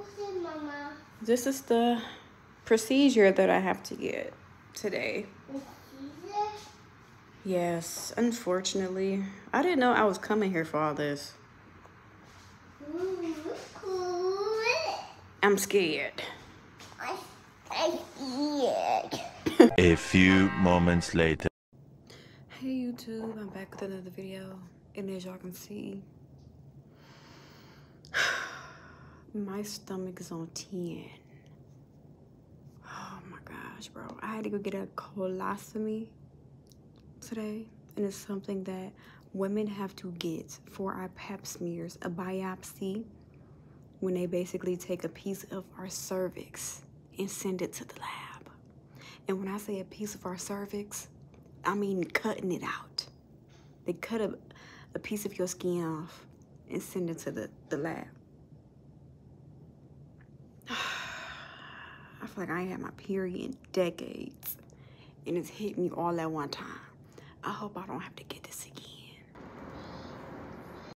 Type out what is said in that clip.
What's it, Mama? This is the procedure that I have to get today. Yes, unfortunately. I didn't know I was coming here for all this. I'm scared. I, I scared. A few moments later. Hey YouTube, I'm back with another video. And as y'all can see, my stomach is on 10. Oh my gosh, bro. I had to go get a colposcopy today. And it's something that women have to get for our pap smears, a biopsy, when they basically take a piece of our cervix and send it to the lab. And when I say a piece of our cervix, I mean cutting it out. They cut a, a piece of your skin off and send it to the, the lab. Feel like I ain't had my period in decades. And it's hit me all at one time. I hope I don't have to get this again.